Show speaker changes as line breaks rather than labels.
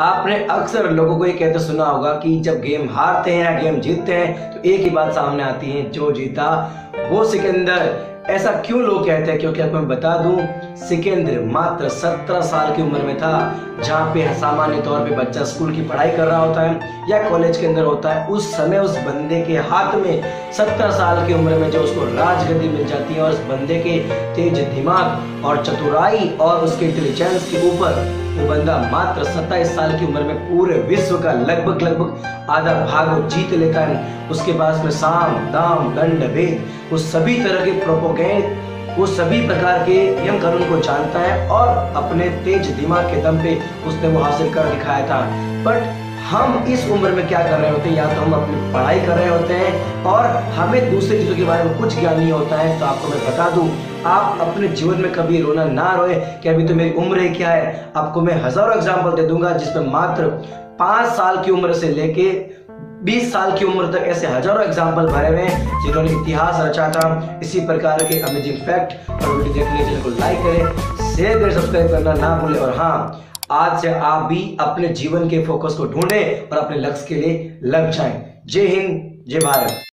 आपने अक्सर लोगों को ये कहते सुना होगा कि जब गेम हारते हैं या गेम जीतते हैं तो एक ही बात सामने आती है, जो जीता वो सिकंदर। ऐसा क्यों लोग कहते हैं? क्योंकि आपको मैं बता दूँ, सिकंदर मात्र 17 साल की उम्र में था, जहाँ पे सामान्य तौर पे बच्चा स्कूल की पढ़ाई कर रहा होता है या कॉलेज के अंदर होता है, उस समय उस बंदे के हाथ में 17 साल की उम्र में जो उसको राजगद्दी मिल जाती है और उस बंदे के तेज दिमाग और चतुराई और उसके इंटेलिजेंस के ऊपर, वो बंदा मात्र सत्ताईस साल की उम्र में पूरे विश्व का लगभग लगभग आधा भाग जीत लेता है। उसके पास में साम, दाम, दंड, भेद, वो सभी तरह के प्रोपोगेंड वो सभी प्रकार के नियम कानून को जानता है और अपने तेज दिमाग के दम पे उसने वो हासिल कर दिखाया था। बट हम इस उम्र में क्या कर रहे होते हैं? या तो हम अपनी पढ़ाई कर रहे होते हैं और हमें दूसरी चीज़ों के बारे में कुछ ज्ञान नहीं होता है तो आपको मैं बता दूँ, आप अपने जीवन में कभी रोना ना रोए कि अभी तो मेरी उम्र है क्या है। आपको मैं हज़ारों एग्ज़ाम्पल दे दूँगा जिसमें मात्र पाँच साल की उम्र से लेके 20 साल की उम्र तक ऐसे हज़ारों एग्ज़ाम्पल भरे हुए हैं जिन्होंने इतिहास रचा था। इसी प्रकार के अमेजिंग फैक्ट और वीडियो देखने के लिए लाइक करें शेयर करें सब्सक्राइब करना ना भूलें और हाँ आज से आप भी अपने जीवन के फोकस को ढूंढें और अपने लक्ष्य के लिए लग जाएँ। जय हिंद, जय भारत।